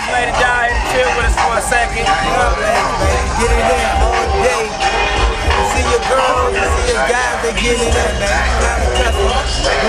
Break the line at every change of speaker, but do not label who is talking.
this lady down here to chill with us for a second. You
know what I'm saying? Get in all day. You see your girls, you see your guys, they get in there, man. You gotta them.